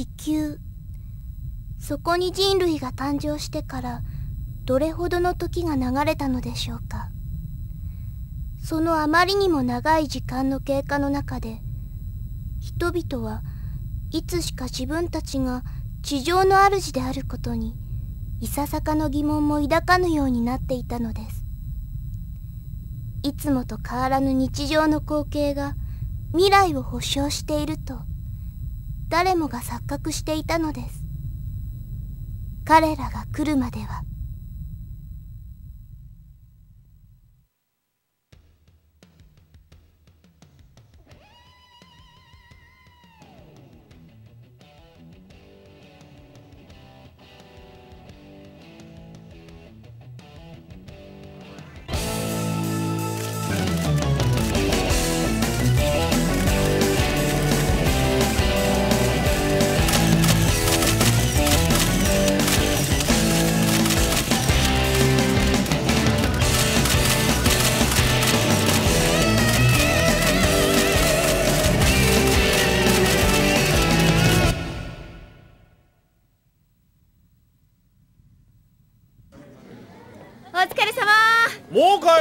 地球。そこに人類が誕生してからどれほどの時が流れたのでしょうか。そのあまりにも長い時間の経過の中で人々はいつしか自分たちが地上の主であることにいささかの疑問も抱かぬようになっていたのです。いつもと変わらぬ日常の光景が未来を保証していると誰もが錯覚していたのです。彼らが来るまでは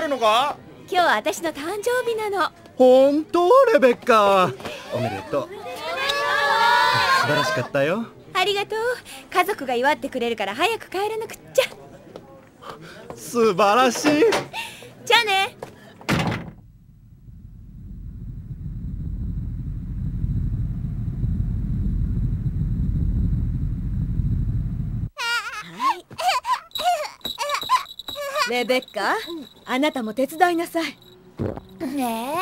のか？今日は私の誕生日なの。本当？レベッカ。おめでとう。素晴らしかったよ。ありがとう。家族が祝ってくれるから早く帰らなくっちゃ。素晴らしい。じゃあねレベッカ。あなたも手伝いなさい。ねえ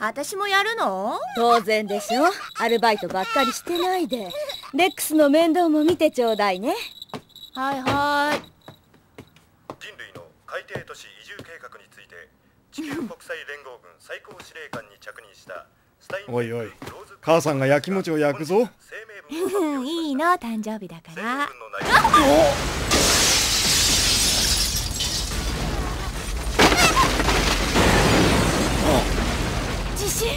私もやるの？当然でしょ。アルバイトばっかりしてないで。レックスの面倒も見てちょうだいね。はいはい。人類の海底都市移住計画について地球国際連合軍最高司令官に着任したスタインおいおい。母さんが焼き餅を焼くぞ。いいの誕生日だか声ら明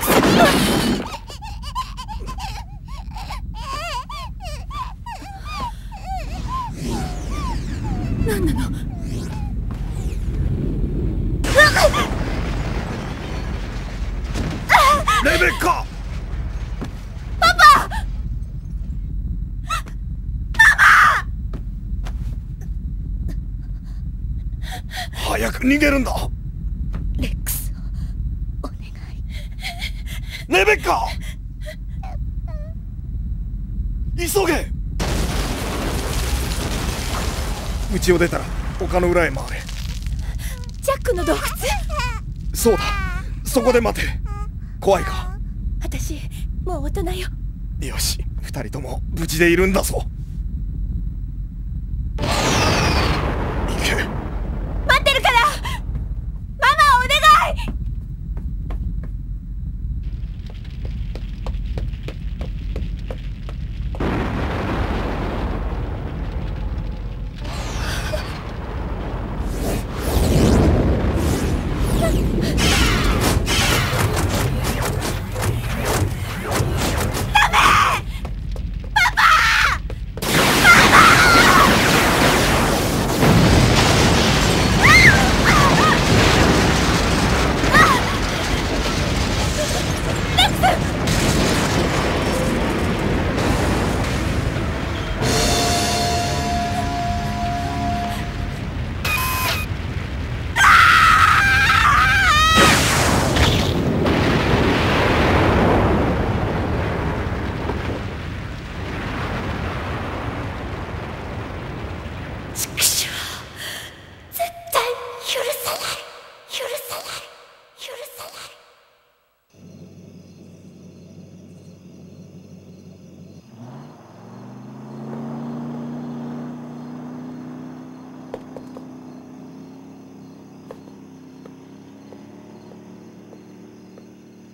文の内容地震レベッカパパパパげるんだ。レックスお願い。レベッカ。急げ。家を出たら丘の裏へ回れ。ジャックの洞窟？そうだ。そこで待て。怖いか。私もう大人よ。よし。二人とも無事でいるんだぞさない。許さない。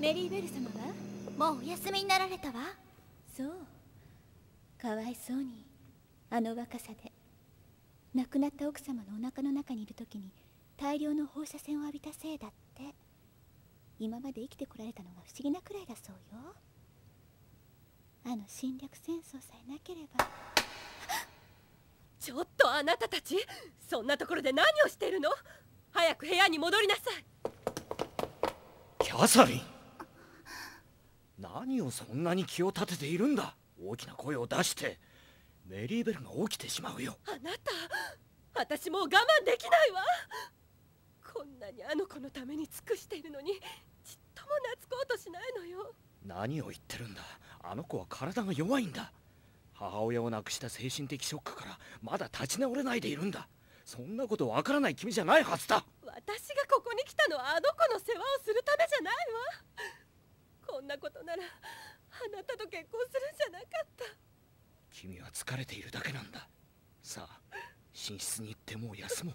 メリーベル様はもうお休みになられたわ。そう。かわいそうに。あの若さで。亡くなった奥様のお腹の中にいる時に大量の放射線を浴びたせいだって。今まで生きてこられたのが不思議なくらいだそうよ。あの侵略戦争さえなければ。ちょっとあなたたちそんなところで何をしているの？早く部屋に戻りなさい。キャサリン。何をそんなに気を立てているんだ？大きな声を出して。メリーベルが起きてしまうよ。あなた私もう我慢できないわこんなにあの子のために尽くしているのにちっとも懐こうとしないのよ。何を言ってるんだ。あの子は体が弱いんだ。母親を亡くした精神的ショックからまだ立ち直れないでいるんだ。そんなことわからない君じゃないはずだ。私がここに来たのはあの子の世話をするためじゃないわ。こんなことならあなたと結婚するんじゃなかった。君は疲れているだけなんだ。さあ寝室に行ってもう休もう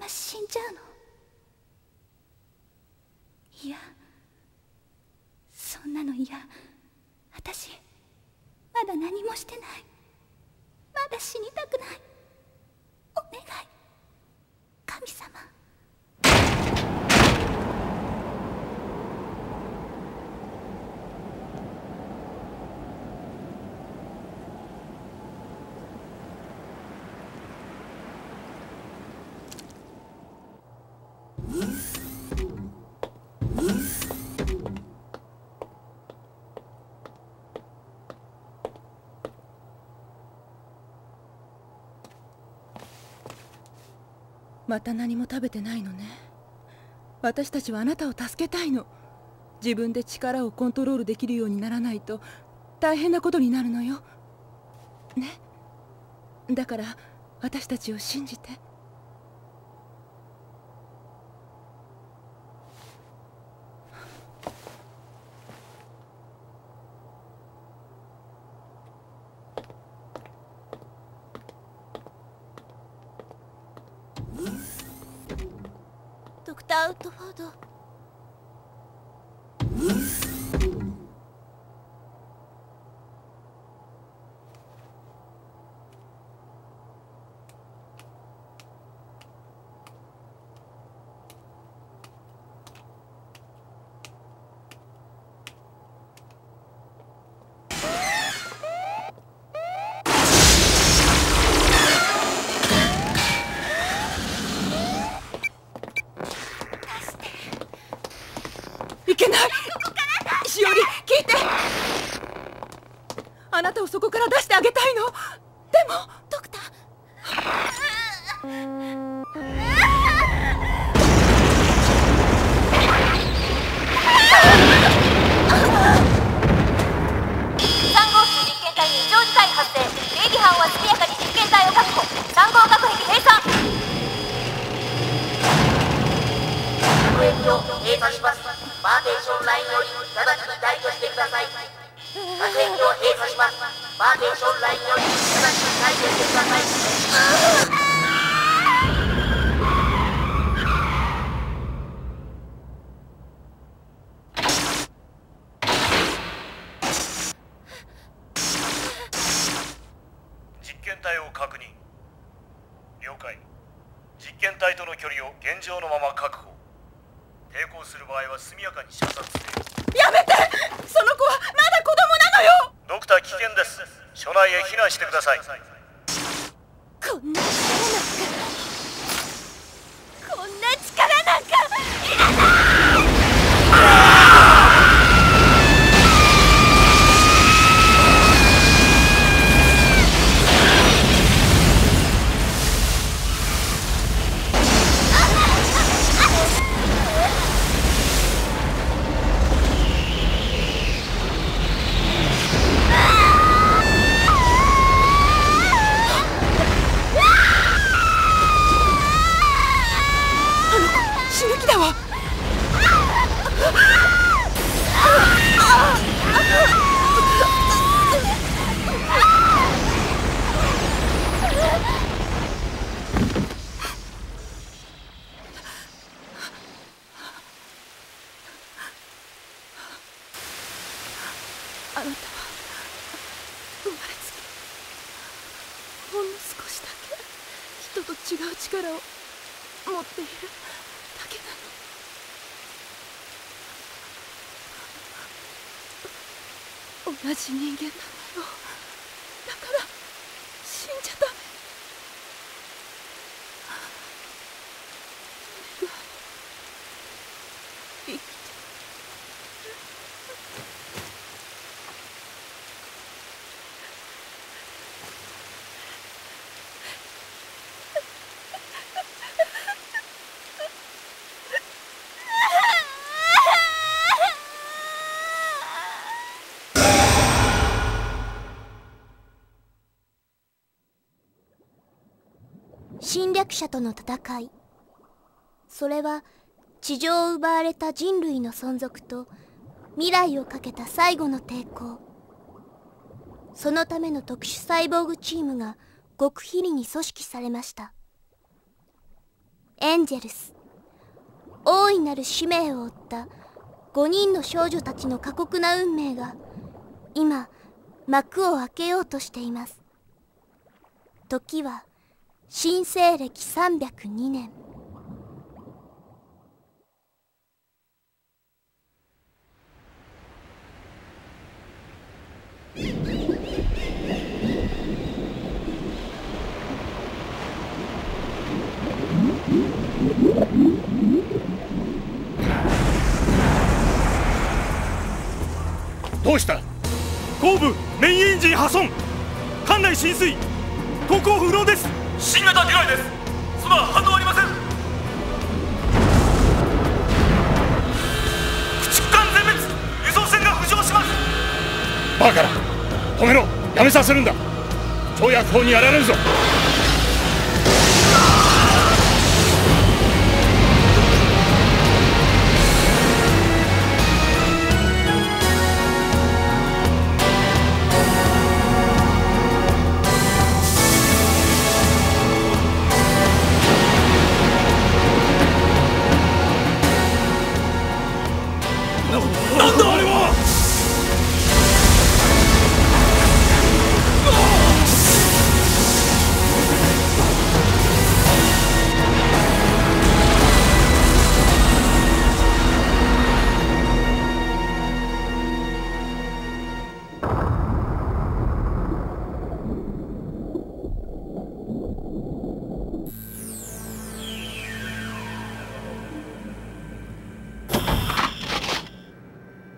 ま死んじゃうの。いやそんなの嫌私まだ何もしてない。まだ死にたくない。お願い。神様。また何も食べてないのね。私たちはあなたを助けたいの。自分で力をコントロールできるようにならないと大変なことになるのよ。ね？だから私たちを信じてドクター・アウトフォードいけないしおり聞いてあなたをそこから出してあげたいの。でも。ドクター。3号室実験体に異常事態発生。班は速やかに実験体を確保。3号隔壁閉鎖。各駅を閉鎖します。パーテーションラインより直ちに退去してください各駅を閉鎖しますパーテー者との戦い。それは地上を奪われた人類の存続と未来をかけた最後の抵抗。そのための特殊サイボーグチームが極秘裏に組織されました。エンジェルス。大いなる使命を負った5人の少女たちの過酷な運命が今幕を開けようとしています。時は新西暦302年。どうした？後部メインエンジン破損。艦内浸水。航行不能です。新型ディライです。すま反応ありません。駆逐艦全滅。輸送船が浮上します。バカな。止めろ。やめさせるんだ。跳躍砲にやられるぞ。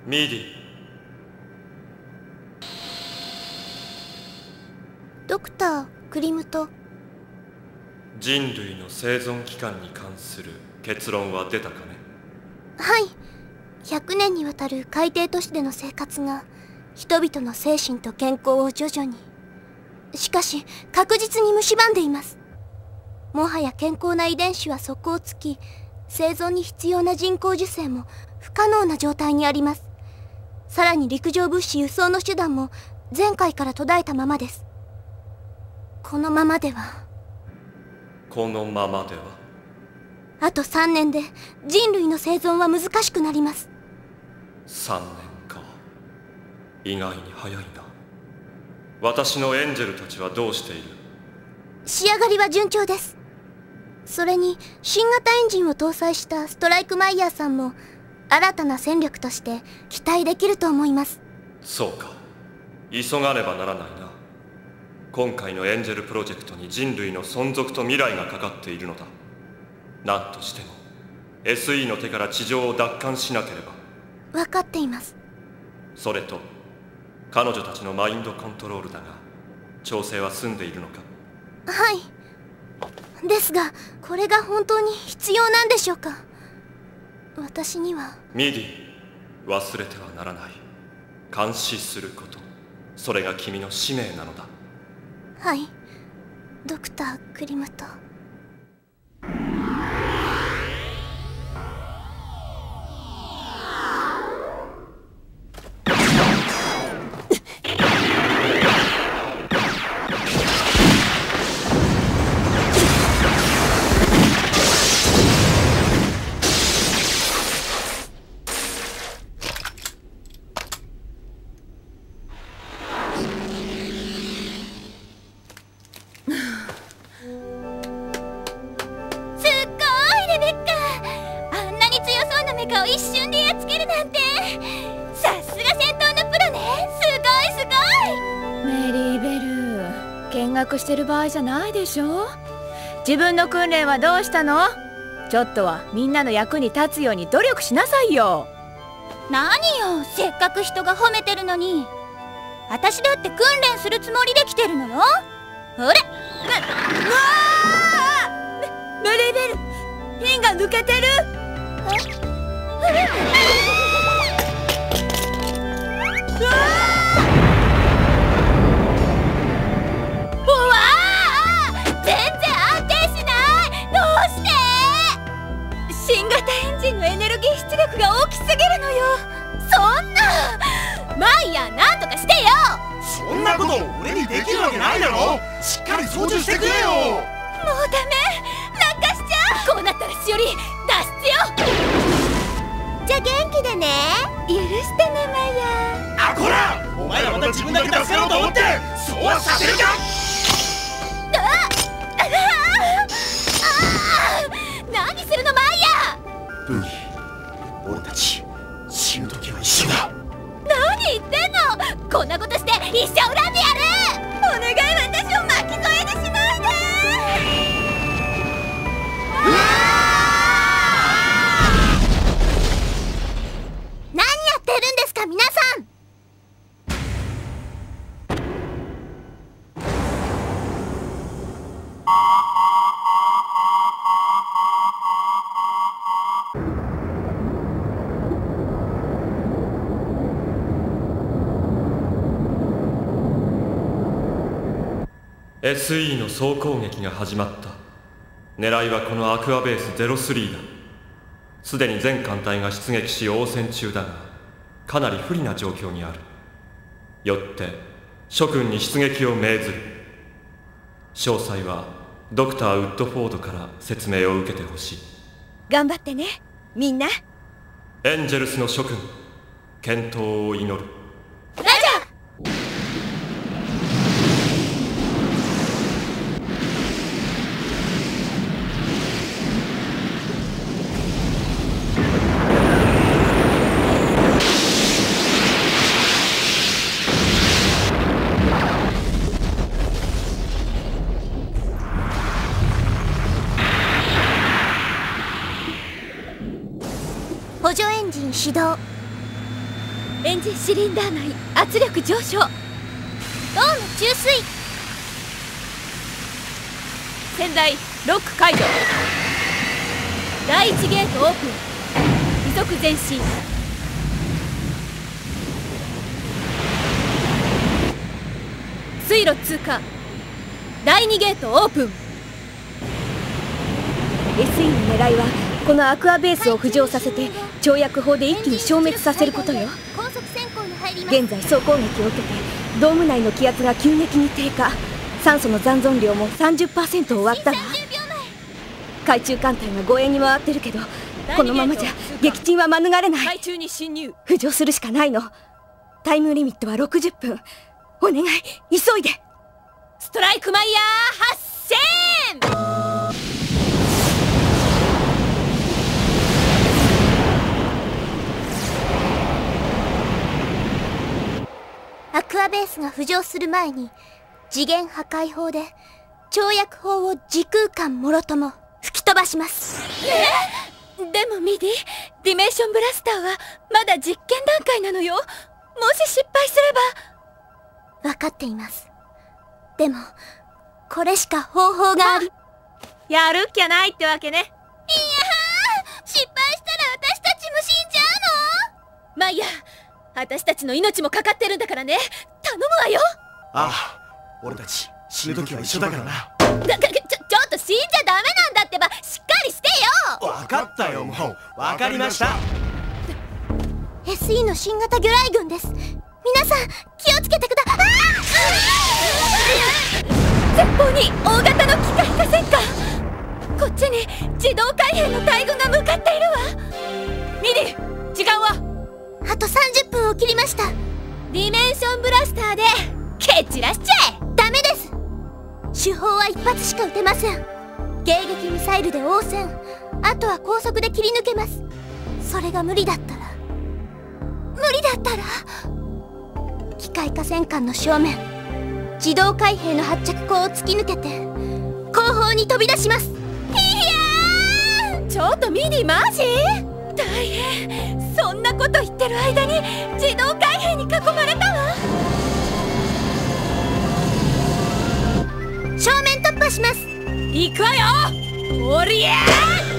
ミーディドクタークリムト人類の生存期間に関する結論は出たかね？はい。100年にわたる海底都市での生活が人々の精神と健康を徐々に。しかし確実に蝕んでいます。もはや健康な遺伝子は底をつき生存に必要な人工授精も不可能な状態にありますさらに陸上物資輸送の手段も前回から途絶えたままです。このままでは。このままでは。あと3年で人類の生存は難しくなります。3年か。意外に早いな。私のエンジェルたちはどうしている？仕上がりは順調です。それに新型エンジンを搭載したストライクマイヤーさんも新たな戦力として期待できると思います。そうか。急がねばならないな。今回のエンジェルプロジェクトに人類の存続と未来がかかっているのだ。何としても SE の手から地上を奪還しなければ。分かっています。それと彼女たちのマインドコントロールだが調整は済んでいるのか？はい。ですがこれが本当に必要なんでしょうか？私には。ミディ忘れてはならない。監視すること。それが君の使命なのだ。はい。ドクタークリムトカを一瞬でやっつけるなんて。さすが戦闘のプロね。すごいすごい。メリーベル見学してる場合じゃないでしょ。自分の訓練はどうしたの？ちょっとはみんなの役に立つように努力しなさいよ。何よ。せっかく人が褒めてるのに。私だって訓練するつもりで来てるのよ。ほれメリーベルピンが抜けてる。うもうダメ。落下しちゃう。こうなったらしおり脱出よじゃあ元気でね。許してねマイヤ。あこら！お前らまた自分だけ助かろうと思ってそうはさせるか！ーああ何するのマイヤーブギ俺たち死ぬ時は一緒だ何言ってんのこんなことして一生恨んでやるお願い私を巻き添えにしないで何やってるんですか皆さん「SE の総攻撃が始まった。狙いはこのアクアベース03だ。すでに全艦隊が出撃し応戦中だがかなり不利な状況にある。よって諸君に出撃を命ずる。詳細はドクター・ウッドフォードから説明を受けてほしい。頑張ってねみんな。エンジェルスの諸君健闘を祈るラジャ補助エンジン始動エンジンシリンダー内圧力上昇。ドーム注水。仙台ロック解除第1ゲートオープン。移速前進。水路通過。第2ゲートオープン。SE の狙いはこのアクアベースを浮上させて跳躍砲で一気に消滅させることよ現在総攻撃を受けてドーム内の気圧が急激に低下。酸素の残存量も30%を割ったわ30秒海中艦隊が護衛に回ってるけどこのままじゃ撃沈は免れない。海中に侵入。浮上するしかないの。タイムリミットは60分。お願い急いで。ストライクマイヤー発進アクアベースが浮上する前に次元破壊砲で跳躍砲を時空間もろとも吹き飛ばします。でもミディディメンションブラスターはまだ実験段階なのよ。もし失敗すれば。分かっています。でもこれしか方法がありやるっきゃないってわけね。失敗したら私たちも死んじゃマイヤー私たちの命もかかってるんだからね。頼むわよ。ああ俺たち死ぬ時は一緒だからな。だちょちょっと死んじゃダメなんだってば。しっかりしてよ。分かったよもう。分かりました。SE の新型魚雷群です。皆さん気をつけてくだあ前方に大型の機械化戦艦こっちに自動海兵の大軍が向かっているわ。ミディ時間はあと30分を切りました。ディメンションブラスターで蹴散らしちゃえ。ダメです。主砲は一発しか撃てません。迎撃ミサイルで応戦。あとは高速で切り抜けます。それが無理だったら。無理だったら？機械化戦艦の正面。自動開閉の発着口を突き抜けて後方に飛び出します。いやちょっとミディマジ？大変そんなこと言ってる間に自動開閉に囲まれたわ。正面突破します。行くわよ。オリエ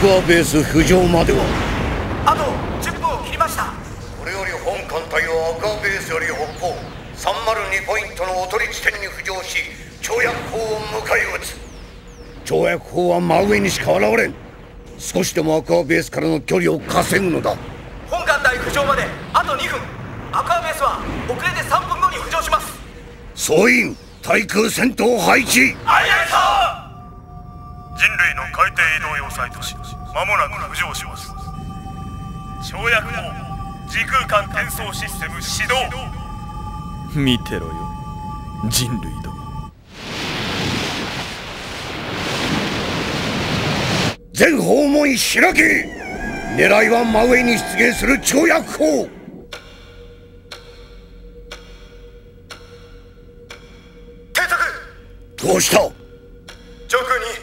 クアベース浮上までは。あと10分を切りました。これより本艦隊をアクアベースより北方302ポイントのおとり地点に浮上し跳躍砲を迎え撃つ。跳躍砲は真上にしか現れん。少しでもアクアベースからの距離を稼ぐのだ。本艦隊浮上まであと2分。アクアベースは遅れて3分後に浮上します。総員対空戦闘配置。あいあいさ人類の海底移動要塞都市まもなく浮上します。跳躍砲時空間転送システム始動見てろよ人類ども全訪問開け狙いは真上に出現す。る跳躍砲どうした上空に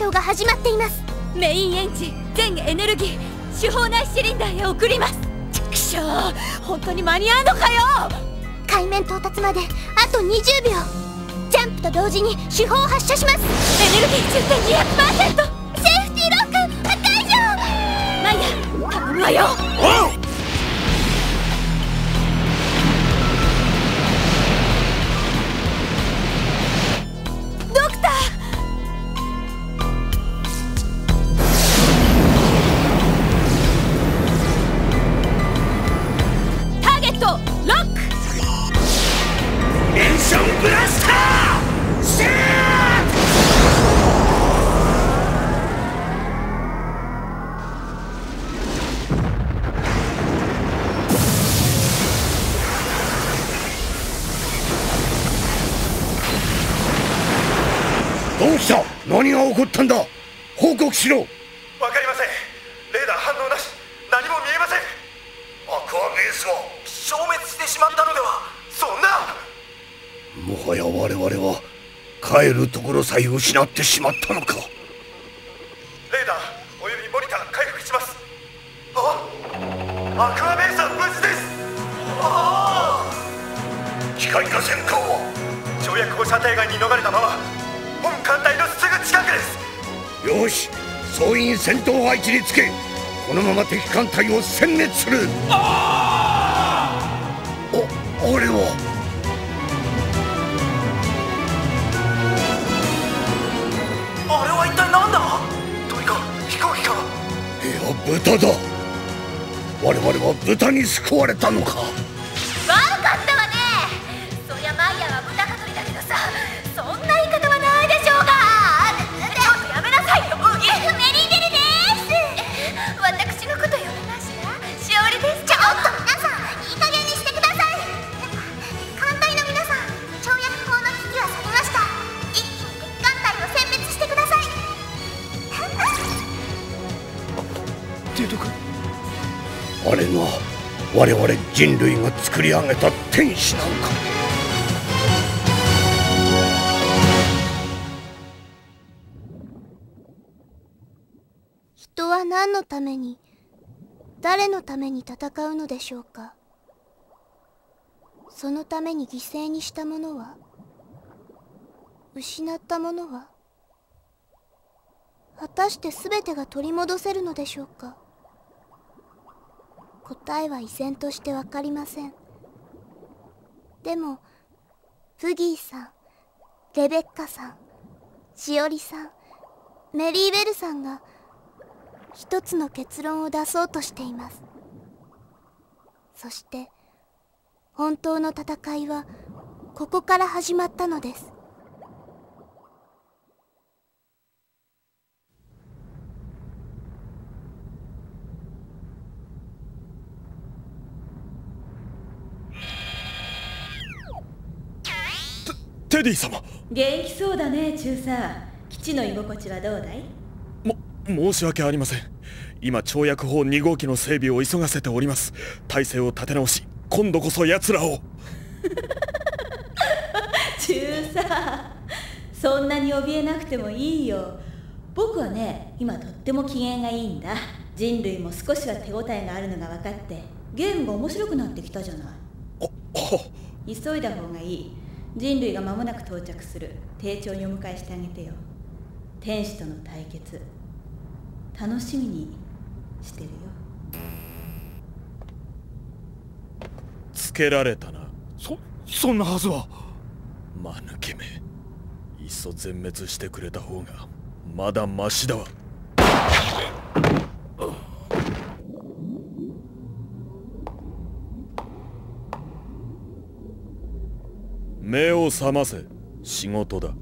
渉が始まっています。メインエンジン全エネルギー手法内シリンダーへ送ります。ちくしょう本当に間に合うのかよ。海面到達まであと20秒。ジャンプと同時に手法を発射します。エネルギー充填200%セーフティーロック解除マイヤ頼むわよ失ってしまったのか。レーダーおよびモニター回復します。あアクアベースは無事です。あ機械化戦艦は跳躍砲射程外に逃れたまま本艦隊のすぐ近くです。よし総員戦闘配置につけ。このまま敵艦隊を殲滅する。お俺は？豚だ。我々は豚に救われたのか。我々人類が作り上げた天使なのか。人は何のために誰のために戦うのでしょうか？そのために犠牲にしたものは？失ったものは？果たして全てが取り戻せるのでしょうか？答えは依然として分かりません。でもプギーさんレベッカさんしおりさんメリーベルさんが一つの結論を出そうとしています。そして本当の戦いはここから始まったのです。テディ様。元気そうだね中佐基地の居心地はどうだい？も申し訳ありません。今跳躍砲2号機の整備を急がせております。体制を立て直し今度こそ奴らを。中佐そんなに怯えなくてもいいよ。僕はね今とっても機嫌がいいんだ。人類も少しは手応えがあるのが分かって。ゲームが面白くなってきたじゃない。急いだ方がいい人類が間もなく到着する。丁重にお迎えしてあげてよ。天使との対決。楽しみにしてるよ。つけられたな。そそんなはずは。間抜けめ。いっそ全滅してくれた方がまだマシだわ目を覚ませ。仕事だ。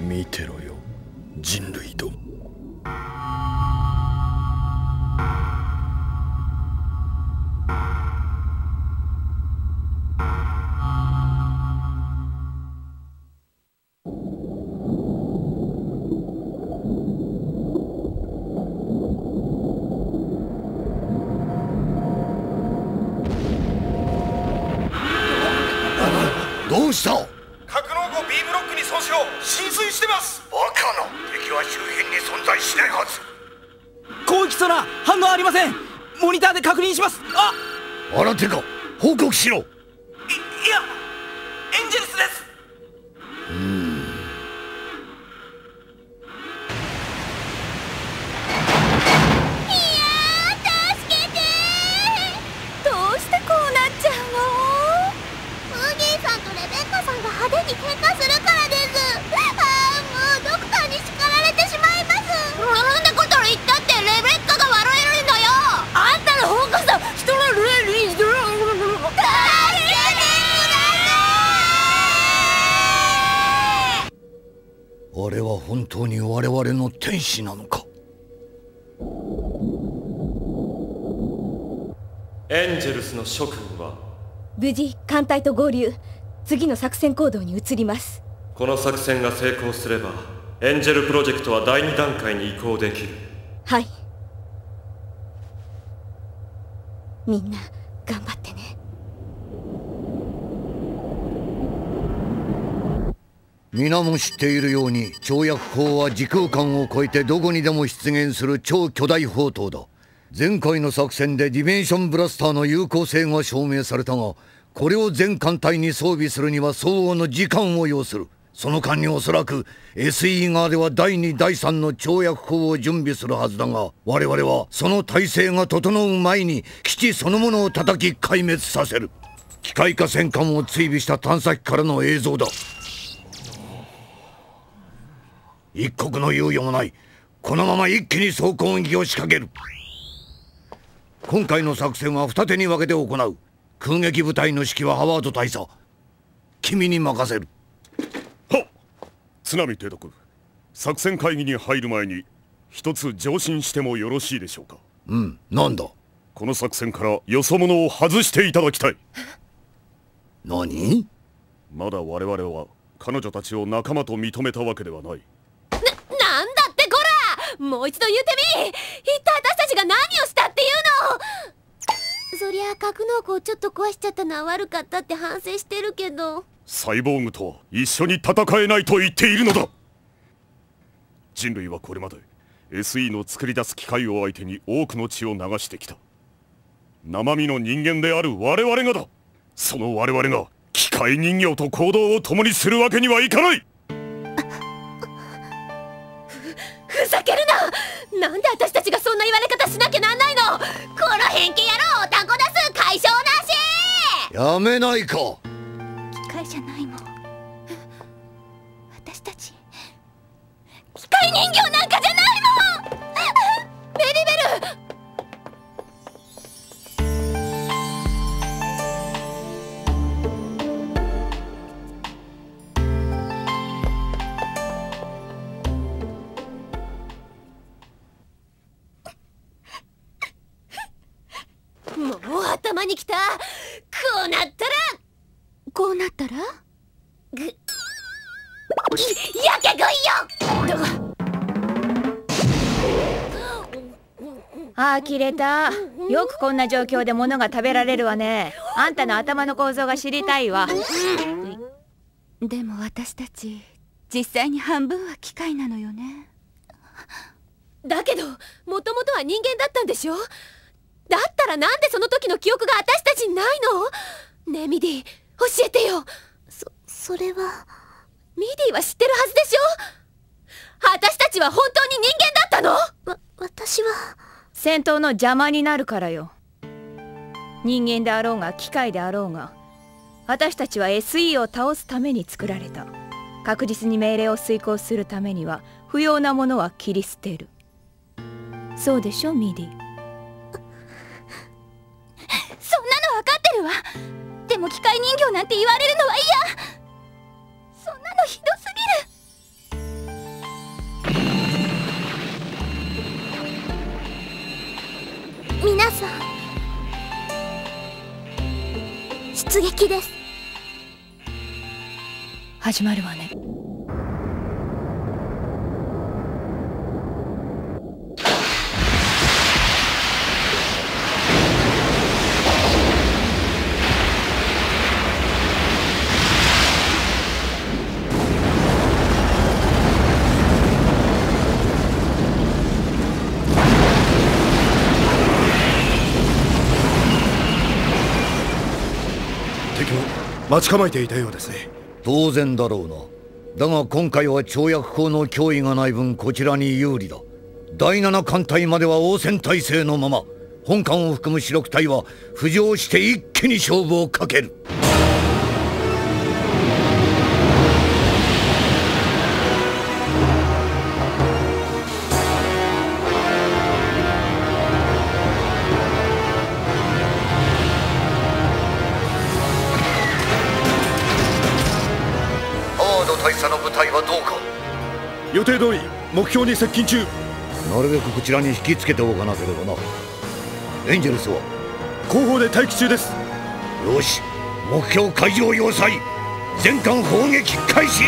見てろよ。人類どもエンジェルスの諸君は無事艦隊と合流次の作戦行動に移ります。この作戦が成功すればエンジェルプロジェクトは第2段階に移行できる。はい。みんな頑張ってね。皆も知っているように跳躍砲は時空間を超えてどこにでも出現する超巨大砲塔だ前回の作戦でディメンションブラスターの有効性が証明されたがこれを全艦隊に装備するには相応の時間を要する。その間におそらく SE 側では第2第3の跳躍砲を準備するはずだが我々はその体制が整う前に基地そのものを叩き壊滅させる。機械化戦艦を追尾した探査機からの映像だ。一刻の猶予もない。このまま一気に総攻撃を仕掛ける。今回の作戦は二手に分けて行う。空撃部隊の指揮はハワード大佐。君に任せる。津波提督。作戦会議に入る前に一つ上申してもよろしいでしょうか。うん。なんだ？この作戦からよそ者を外していただきたい。何？まだ我々は彼女たちを仲間と認めたわけではない。なもう一度言うてみ一体私たちが何をしたっていうのそりゃ格納庫をちょっと壊しちゃったのは悪かったって反省してるけどサイボーグとは一緒に戦えないと言っているのだ人類はこれまで SE の作り出す機械を相手に多くの血を流してきた生身の人間である我々がだその我々が機械人形と行動を共にするわけにはいかないふざけるな！なんで私たちがそんな言われ方しなきゃなんないの？この偏見野郎おたこ出す解消なしやめないか！機械じゃないもん。私たち機械人形なんかじゃないあきれた。よくこんな状況で物が食べられるわね。あんたの頭の構造が知りたいわ。でも私たち実際に半分は機械なのよね。だけどもともとは人間だったんでしょ？だったらなんでその時の記憶が私たちにないの？ねえミディ教えてよ。そそれは。ミディは知ってるはずでしょ？私たちは本当に人間だったの？わ私は戦闘の邪魔になるからよ。人間であろうが機械であろうが私たちは SE を倒すために作られた。確実に命令を遂行するためには不要なものは切り捨てる。そうでしょミディ？そんなの分かってるわ。でも機械人形なんて言われるのは嫌。そんなのひどすぎる。皆さん出撃です。始まるわね。待ち構えていたようですね。当然だろうな。だが今回は跳躍砲の脅威がない分こちらに有利だ。第7艦隊までは応戦態勢のまま。本艦を含む主力隊は浮上して一気に勝負をかける。目標に接近中。なるべくこちらに引きつけておかなければな。エンジェルスは後方で待機中です。よし。目標海上要塞。全艦砲撃開始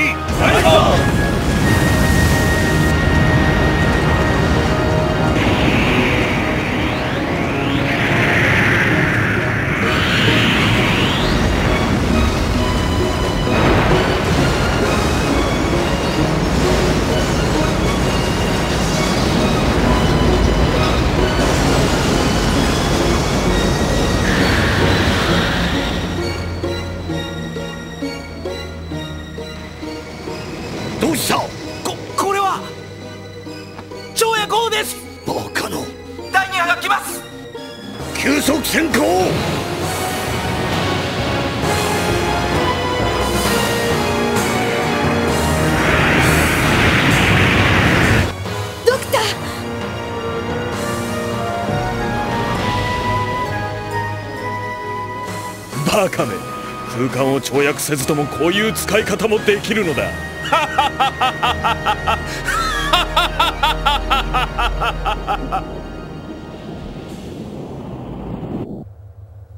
間を跳躍せずともこういう使い方もできるのだ。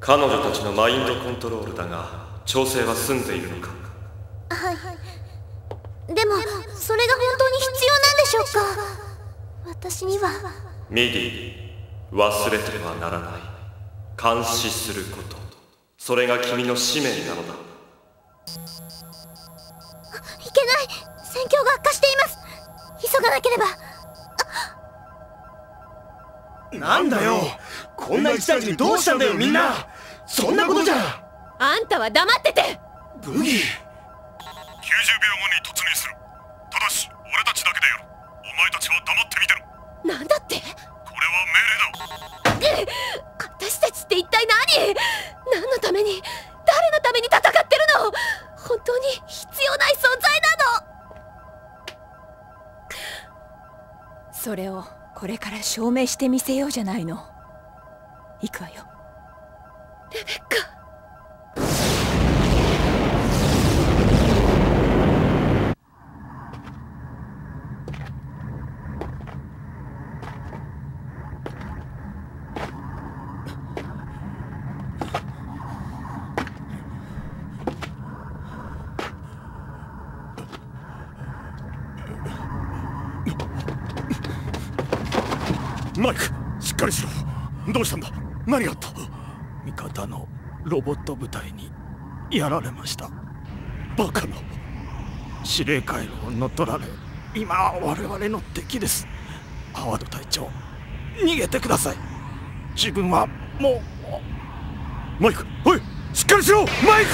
彼女たちのマインドコントロールだが調整は済んでいるのか？はい。でもそれが本当に必要なんでしょうか？私には。ミディ忘れてはならない。監視することそれが君の使命なのだ。いけない。戦況が悪化しています。急がなければ。なんだよ。こんな一大事にどうしたんだよみんな。そんなことじゃ。あんたは黙ってて。ブギー90秒後に突入する。ただし俺たちだけでやる。お前たちは黙ってみてろ。なんだって。これは命令だ。私たちって一体何？何のために？誰のために戦ってるの？本当に必要ない存在なの？それをこれから証明してみせようじゃないの。行くわよ。レベッカマイクしっかりしろどうしたんだ何があった味方のロボット部隊にやられました。バカな司令回路を乗っ取られ今は我々の敵です。ハワード隊長逃げてください。自分はもうマイクおいしっかりしろマイク！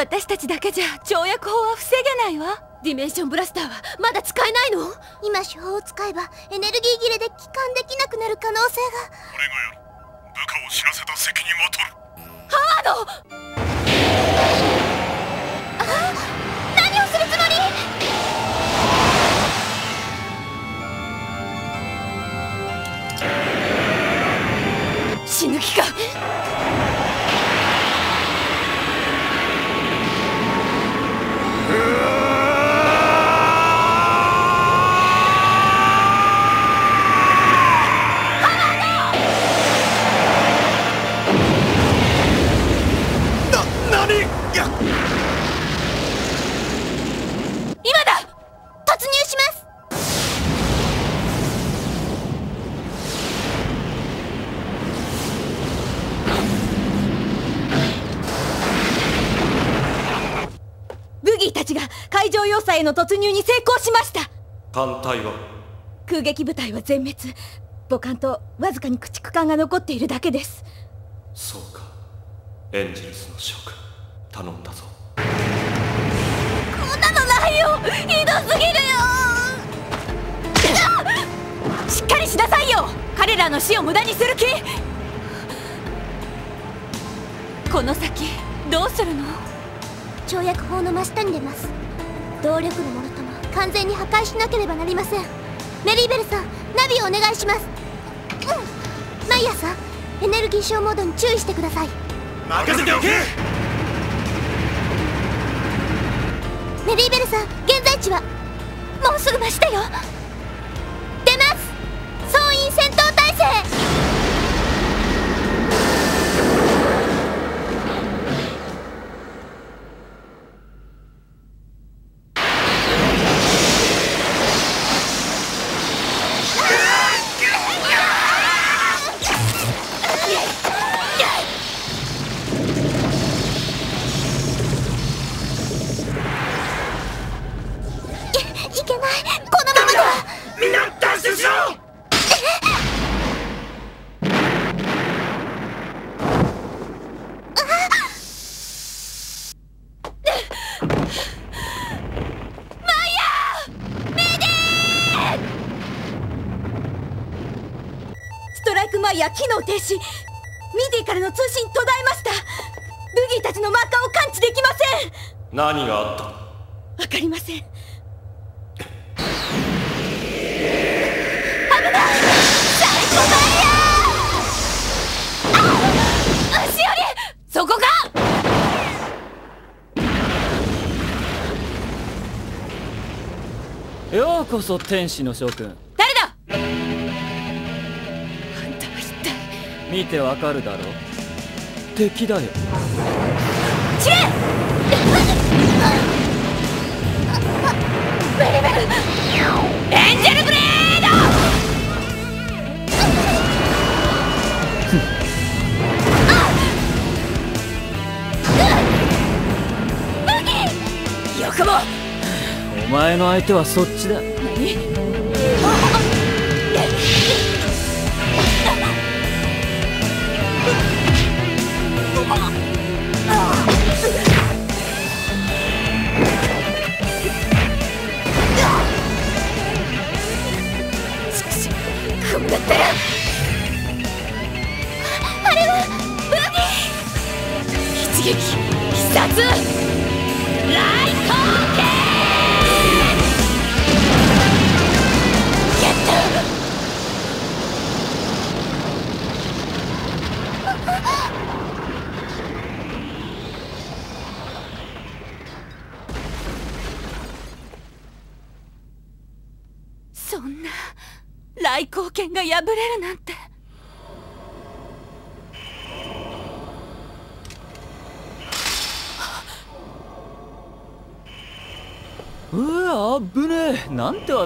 私たちだけじゃ跳躍法は防げないわ。ディメンションブラスターはまだ使えないの？今手法を使えばエネルギー切れで帰還できなくなる可能性が。俺がやる。部下を死なせた責任は取る。ハワード！あ何をするつもり？死ぬ気か？要塞への突入に成功しました。艦隊は？空撃部隊は全滅。母艦とわずかに駆逐艦が残っているだけです。そうか。エンジェルスの諸君頼んだぞ。こんなのないよ。ひどすぎるよ。しっかりしなさいよ。彼らの死を無駄にする気。この先どうするの？跳躍法の真下に出ます動力のものとも完全に破壊しなければなりません。メリーベルさんナビをお願いします。うん。毎朝エネルギー消耗度に注意してください。任せておけ！メリーベルさん現在地はもうすぐ真下よ。提督ミディからの通信途絶えました。ブギーたちのマーカーを感知できません。何があった？わかりません。危ない。サイコワイヤーあしおり。そこか。ようこそ天使の諸君見てわかるだろ？敵だよ。チレベルベル。エンジェルブレード！よくもお前の相手はそっちだ。何？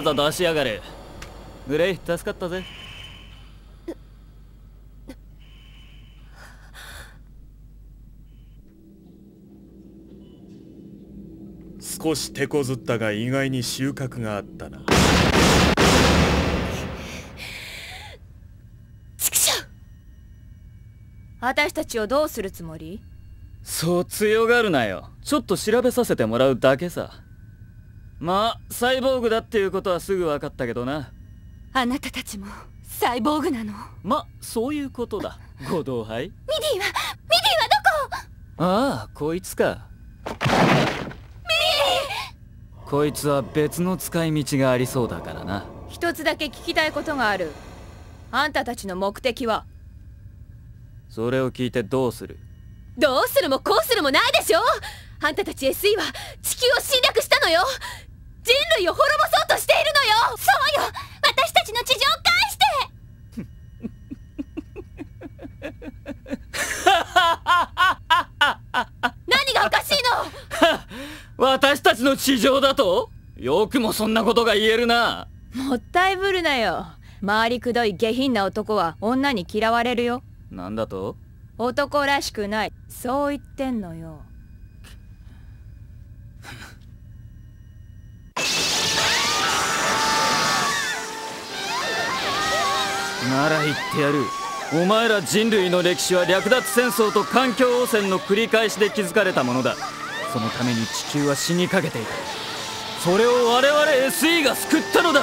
えなんて技出しやがるグレイ助かったぜ。少し手こずったが意外に収穫があったな。私たちをどうするつもり？そう強がるなよ。ちょっと調べさせてもらうだけさまあサイボーグだっていうことはすぐ分かったけどな。あなたたちもサイボーグなの？まそういうことだ。ご同輩ミディはミディはどこ？ああこいつか。こいつは別の使い道がありそうだからな。一つだけ聞きたいことがある。あんたたちの目的は？それを聞いてどうする？どうするもこうするもないでしょ？あんたたち SE は地球を侵略したのよ人類を滅ぼそうとしているのよ。そうよ。私たちの地上を返して。何がおかしいの？私たちの地上だと？よくもそんなことが言えるな。もったいぶるなよ。回りくどい下品な男は女に嫌われるよ。なんだと？男らしくない。そう言ってんのよ なら言ってやる。お前ら人類の歴史は略奪戦争と環境汚染の繰り返しで築かれたものだ。そのために地球は死にかけていた。それを我々 SE が救ったのだ。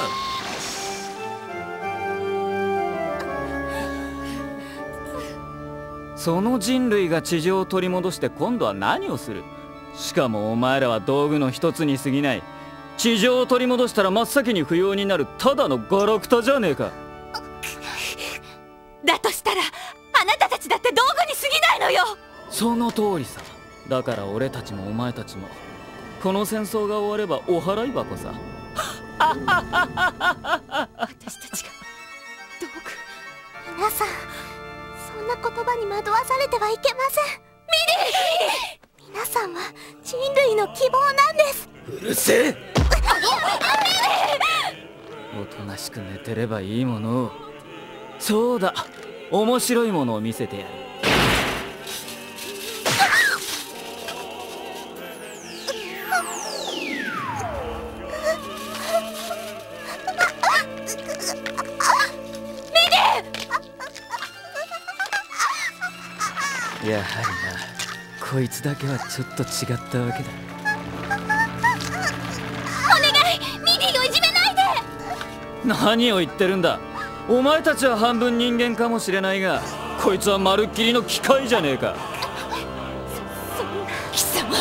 その人類が地上を取り戻して今度は何をする？しかもお前らは道具の一つに過ぎない。地上を取り戻したら真っ先に不要になるただのガラクタじゃねえか。のよ。その通りさ。だから俺たちもお前たちもこの戦争が終わればお払い箱さ。私たちがどうく皆さんそんな言葉に惑わされてはいけません。ミディ皆さんは人類の希望なんです。うるせえ。おとなしく寝てればいいものを。そうだ。面白いものを見せてやるやはりな。こいつだけはちょっと違ったわけだ。お願い。ミディをいじめないで。何を言ってるんだ。お前たちは半分人間かもしれないがこいつはまるっきりの機械じゃねえか。そんな。貴様。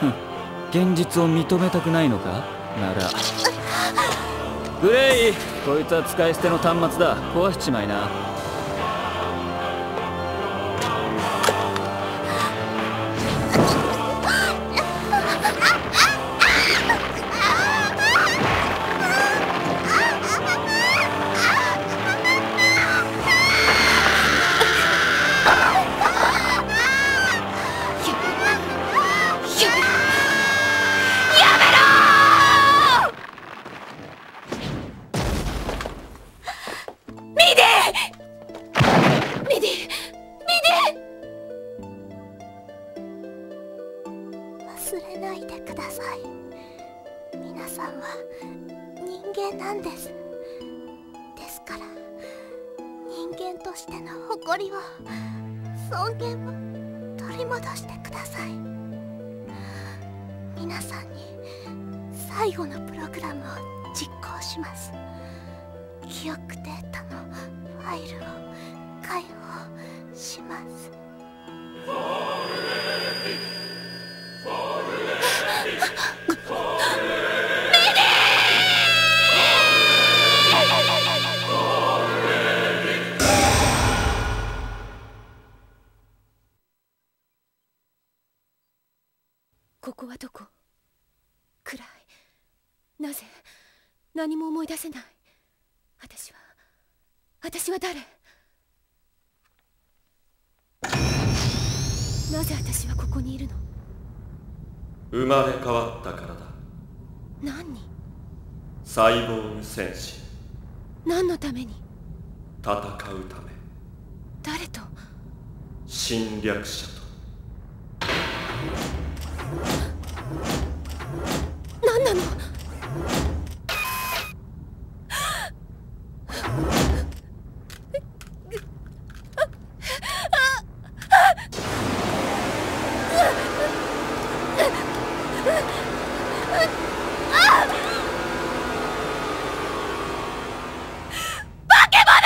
ふん。現実を認めたくないのか？なら。グレイこいつは使い捨ての端末だ。壊しちまいな生まれ変わったからだ。何？にサイボーグ戦士。何のために？戦うため。誰と？侵略者と何なの化け物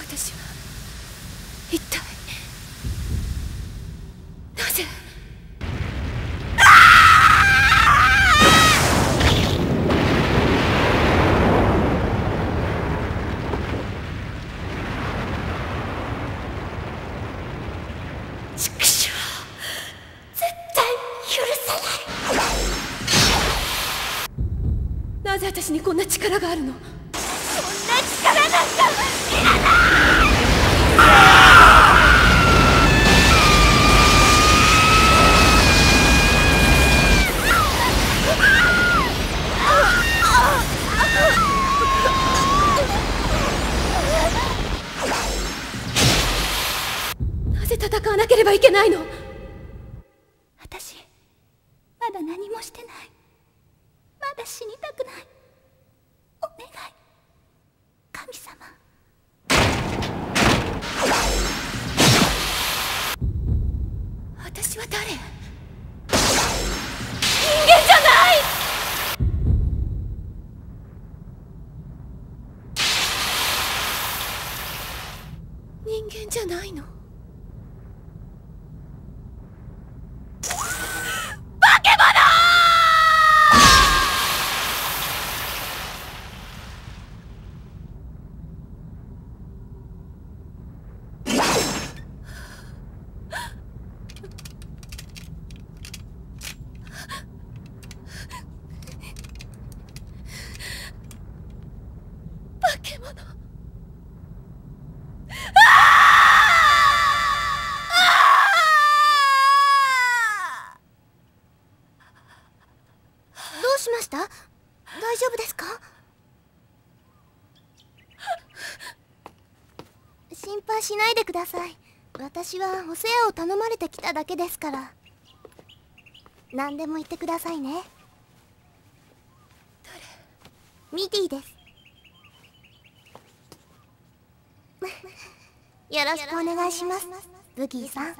私は一体なぜ畜生絶対許さにこんな力があるのそんな力なんかいらないなぜ戦わなければいけないの私まだ何もしてないまだ死にたくないお願い神様私は誰人間じゃない人間じゃないのさい私はお世話を頼まれてきただけですから。何でも言ってくださいね。ミディです。よろしくお願いしますブギーさん。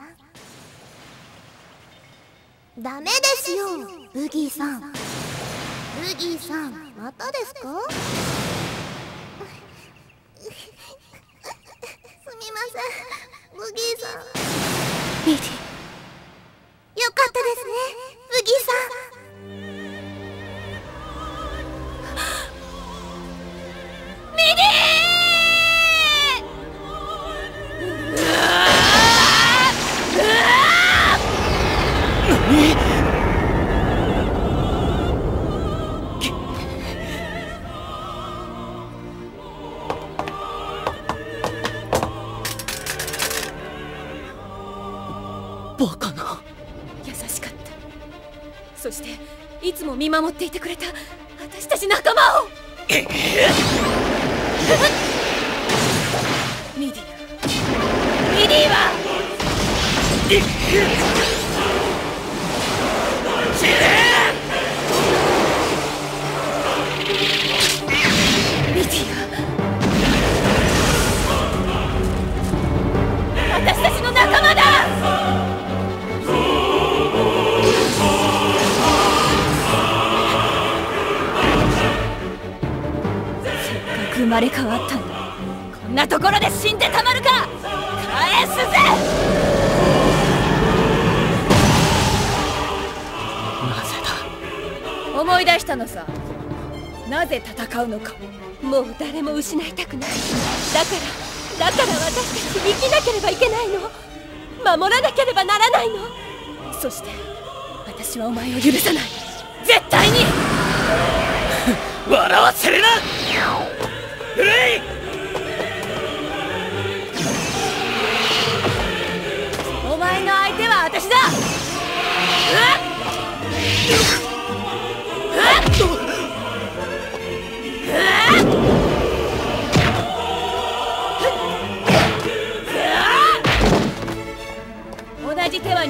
ダメですよブギーさん。ブギーさんまたですか？すみませんブギーさん。ミディよかったですねブギーさん。守っていてくれた私たち仲間を。ミディ。ミディは。生まれ変わったんだこんなところで死んでたまるか。返すぜ。思い出したのさ。なぜ戦うのか。もう誰も失いたくない。だからだから私たち生きなければいけないの。守らなければならないの。そして私はお前を許さない。絶対に。笑わせるな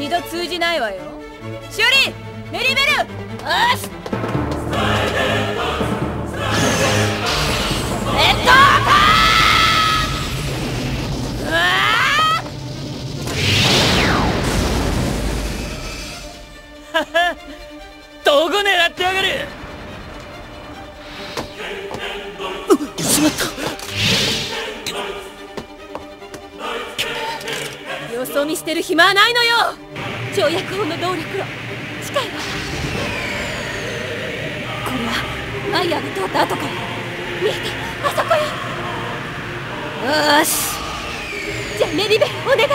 二度通じないわよ。シュリメリベル。よし。レッドうわどこ 狙ってやがる。うしまった。よそ見してる暇はないのよ。跳躍砲の動力は近いわこれはマイヤーが通った後か。ら見えたあそこよ。よし。じゃあメリベお願い。うん。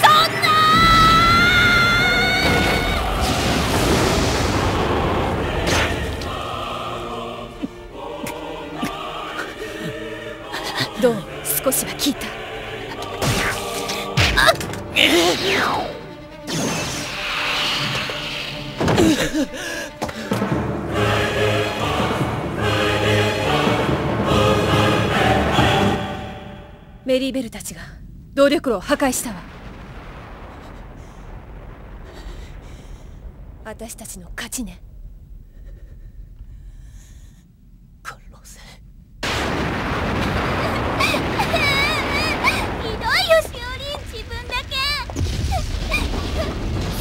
そんなどう？少しは聞いた。メリーベルたちが動力炉を破壊したわ。私たちの勝ちねひどいよしおりん自分だけ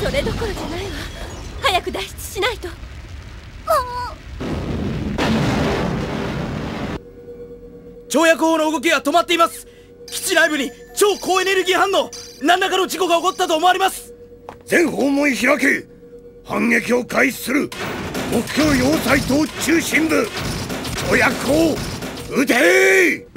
それどころじゃないわ。早く脱出しないと。跳躍砲の動きが止まっています。基地内部に超高エネルギー反応。何らかの事故が起こったと思われます。全方門開け反撃を開始する目標要塞島中心部。跳躍砲撃て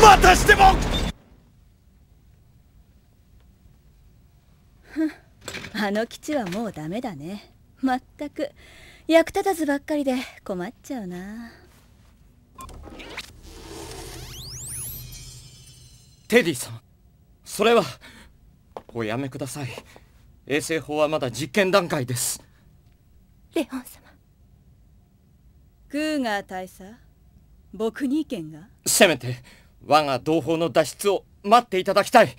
またしても！あの基地はもうダメだね。まったく。役立たずばっかりで困っちゃうな。テディさんそれはおやめください。衛星砲はまだ実験段階です。レオン様。クーガー大佐？僕に意見が？せめて我が同胞の脱出を待っていただきたい。衛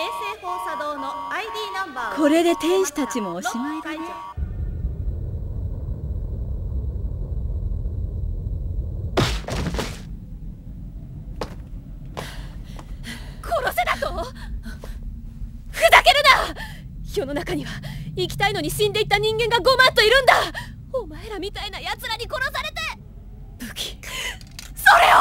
星放射動の ID ナンバーをこれで天使たちもおしまいだね。殺せだと？ふざけるな！世の中には生きたいのに死んでいった人間が5万といるんだ！お前らみたいな奴らに殺されて！武器それを。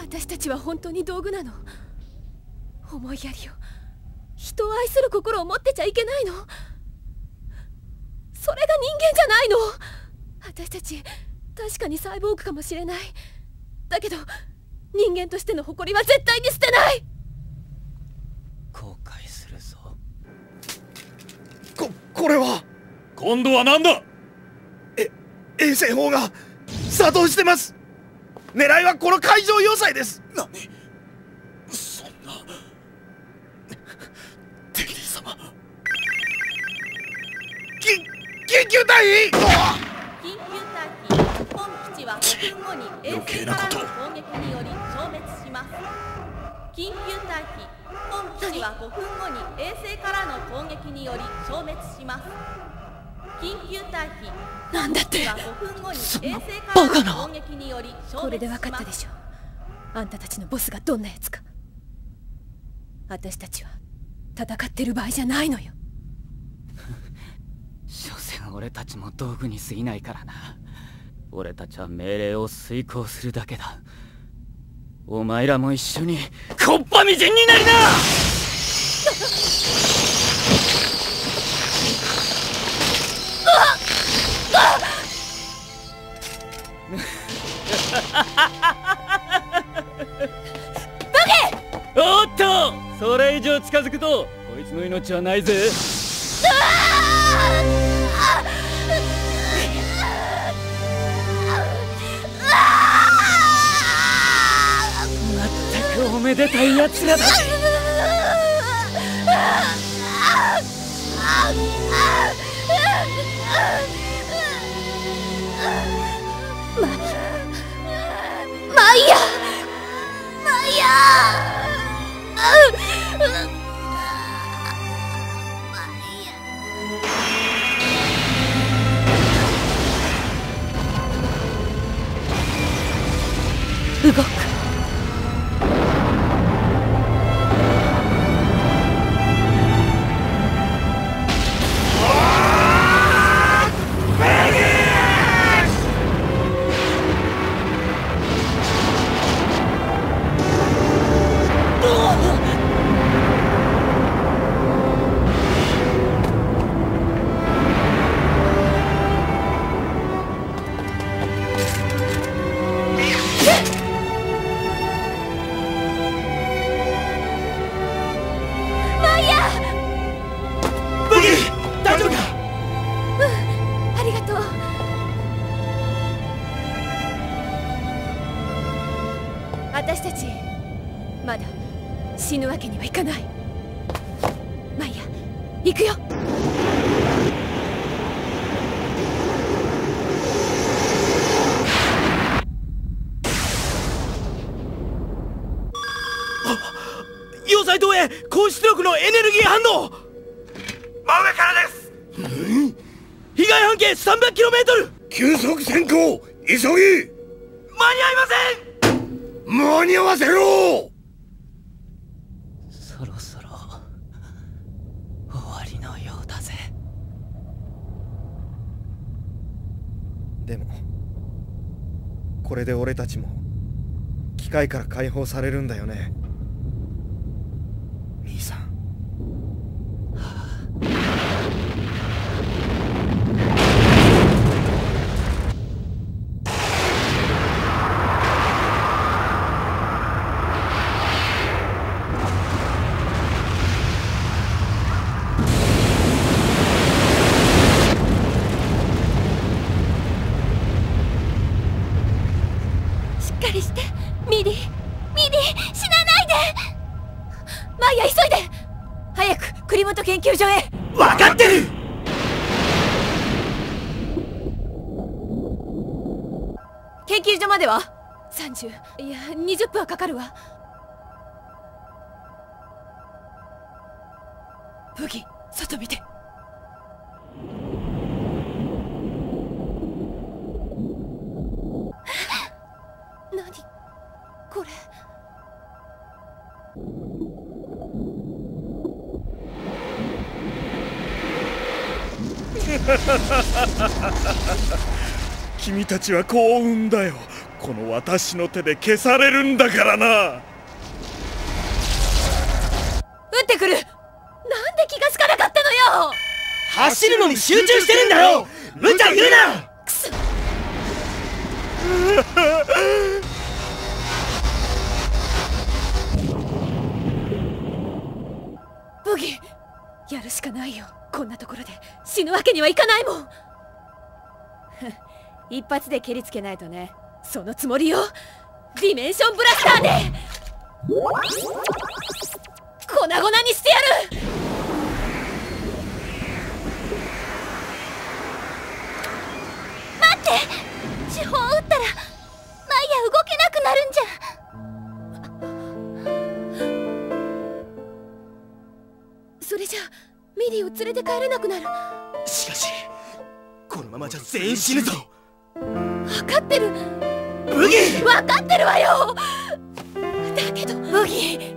私たちは本当に道具なの。思いやりを。人を愛する心を持ってちゃいけないの。それが人間じゃないの。私たち確かにサイボーグかもしれない。だけど人間としての誇りは絶対に捨てない。ここれは。今度は何だ？え衛星砲が作動してます。狙いはこの海上要塞です。何？そんな。テリー様。緊緊急退避！緊急退避。本基地は5分後に衛星からの攻撃により消滅します。緊急退避本基地は5分後に衛星からの攻撃により消滅します。緊急退避。なんだって。本基地は5分後に衛星バカなからの攻撃により消滅これで分かったでしょ。あんたたちのボスがどんなやつか。私たちは戦ってる場合じゃないのよ。所詮俺たちも道具に過ぎないからな。俺たちは命令を遂行するだけだお前らも一緒にこっぱみじんになりな！おっと！それ以上近づくとこいつの命はないぜめでたいやつらだ。マイマイヤマイヤ動くの？真上からです。被害半径 300km 急速先行急ぎ。間に合いません。間に合わせろ。そろそろ。終わりのようだぜ。でもこれで俺たちも機械から解放されるんだよね君たちは幸運だよ。この私の手で消されるんだからな。撃ってくる。なんで気がつかなかったのよ。走るのに集中してるんだよ無茶言うな。くそ。ブギやるしかないよ。こんなところで死ぬわけにはいかないもん一発で蹴りつけないとね。そのつもりよ。ディメンションブラスターで。粉々にしてやる。待って。地方を撃ったらマイヤ動けなくなるんじゃ。それじゃミディを連れて帰れなくなる。しかしこのままじゃ全員死ぬぞ。分かってる。ブギー分かってるわよ。だけど。ブギー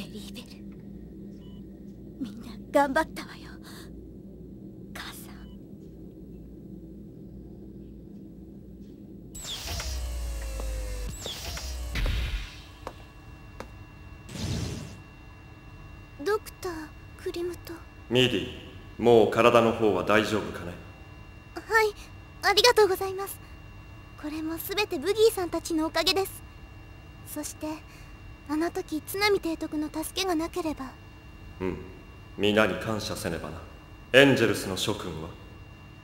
メリーベル。みんな頑張ったわよ。母さん。ドクタークリムト。ミディもう体の方は大丈夫かね？はいありがとうございます。これも全てブギーさんたちのおかげです。そしてあの時津波提督の助けがなければ。うん。皆に感謝せねばな。エンジェルスの諸君は？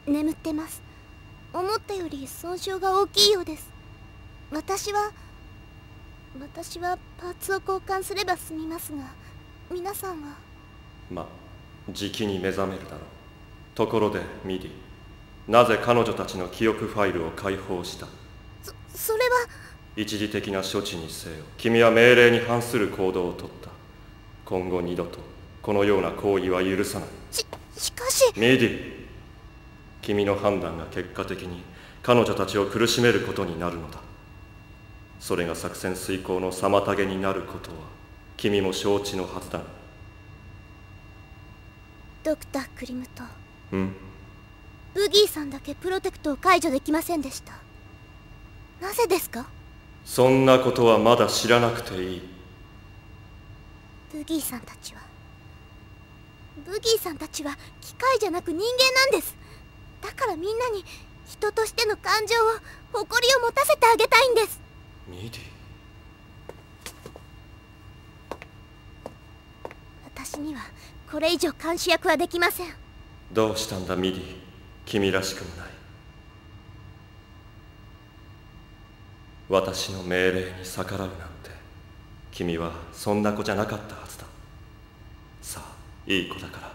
眠ってます。思ったより損傷が大きいようです。私は私はパーツを交換すれば済みますが皆さんは？まあじきに目覚めるだろう。ところでミディなぜ彼女たちの記憶ファイルを解放した？そそれは一時的な処置にせよ君は命令に反する行動をとった。今後二度とこのような行為は許さない。ししかし。ミディ君の判断が結果的に彼女たちを苦しめることになるのだ。それが作戦遂行の妨げになることは君も承知のはずだ。ドクタークリムト。うん。ブギーさんだけプロテクトを解除できませんでした。なぜですか？そんなことはまだ知らなくていい。ブギーさんたちはブギーさんたちは機械じゃなく人間なんです。だからみんなに人としての感情を誇りを持たせてあげたいんです。ミディ。私にはこれ以上監視役はできません。どうしたんだミディ。君らしくもない私の命令に逆らうなんて君はそんな子じゃなかったはずだ。さあいい子だから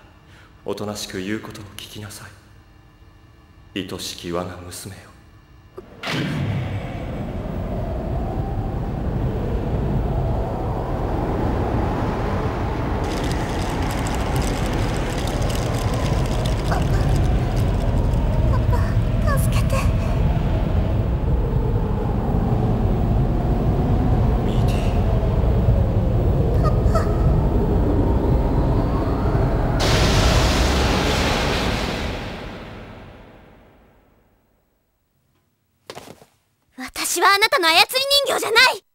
おとなしく言うことを聞きなさい。愛しき我が娘よ助けてミディ私はあなたの操り人形じゃない。